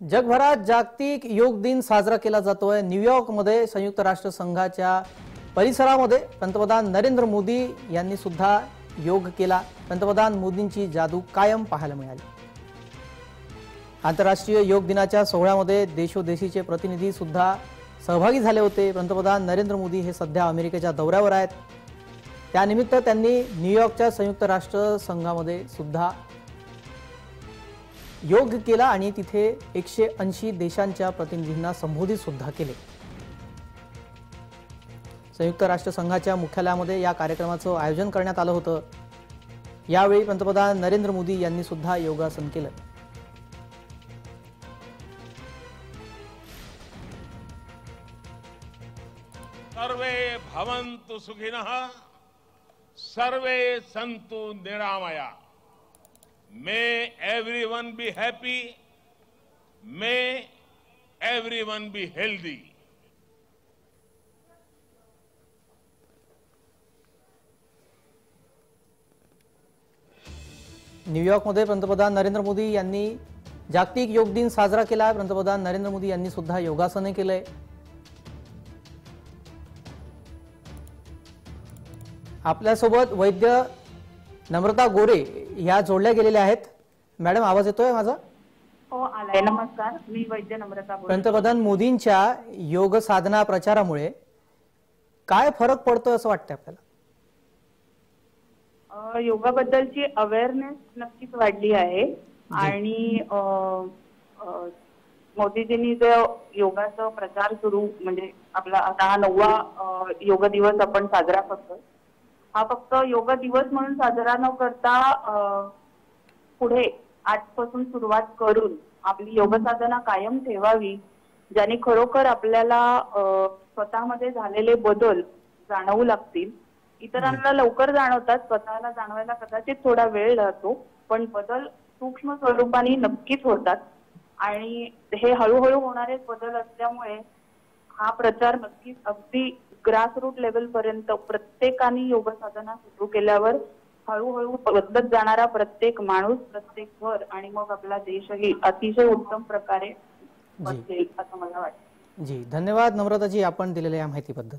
जगभरात जागतिक योग दिन साजरा केला जातोय. न्यूयॉर्कमध्ये संयुक्त राष्ट्र संघाच्या परिसरामध्ये पंतप्रधान नरेंद्र मोदी यांनी सुद्धा योग केला. पंतप्रधान मोदींची जादू कायम पाहायला मिळाली. आंतरराष्ट्रीय योग दिनाच्या सोहळ्यामध्ये देशोदेशीचे प्रतिनिधी सुद्धा सहभागी झाले होते. पंतप्रधान नरेंद्र मोदी हे सध्या अमेरिकेच्या दौऱ्यावर आहेत. त्यानिमित्त त्यांनी न्यूयॉर्कच्या संयुक्त राष्ट्र संघामध्ये सुद्धा योग केला आणि तिथे एकशे ऐंशी देशांच्या प्रतिनिधींना संबोधित सुद्धा केले. संयुक्त राष्ट्र संघाच्या मुख्यालयामध्ये या कार्यक्रमाचं आयोजन करण्यात आलं होतं. यावेळी पंतप्रधान नरेंद्र मोदी यांनी सुद्धा योगासन केलं. सर्वे भवंतु सुखिन सर्वे संतु निरामया। May everyone be happy. May everyone be healthy न्यूयॉर्कमध्ये पंतप्रधान नरेंद्र मोदी यांनी जागतिक योग दिन साजरा केला आहे पंतप्रधान नरेंद्र मोदी यांनी सुद्धा योगासने केलंय. आपल्यासोबत वैद्य नम्रता गोरे ह्या जोडल्या गेलेल्या आहेत. मॅडम आवाज येतोय माझा? हो आलाय. नमस्कार. मी वैद्य नम्रता पंतप्रधान मोदींच्या योग साधना प्रचारामुळे काय फरक पडतोय असं वाटतंय आपल्याला? योगाबद्दलची अवेअरनेस नक्कीच वाढली आहे. आणि मोदीजींनी जो योगाचा प्रचार सुरू म्हणजे आपला आता हा नववा योग दिवस आपण साजरा करतोय हा फक्त योग दिवस म्हणून साजरा न करता पुढे आजपासून सुरुवात करून आपली योग साधना कायम ठेवावी ज्याने खरोखर आपल्याला स्वतःमध्ये झालेले बदल जाणवू लागतील. इतरांना लवकर जाणवतात स्वतःला जाणवायला कदाचित थोडा वेळ लागतो पण बदल सूक्ष्म स्वरूपाने नक्कीच होतात. आणि हे हळूहळू होणारे बदल असल्यामुळे हा प्रचार नक्कीच अगदी ग्रासरूट लेवल पर्यंत प्रत्येकाने योग साधना सुरू केल्यावर हळूहळू बदलत जाणारा प्रत्येक माणूस प्रत्येक घर आणि मग आपला देशही अतिशय उत्तम प्रकारे बदलेल असं मला वाटतं. जी. धन्यवाद नम्रताजी आपण दिलेल्या या माहितीबद्दल.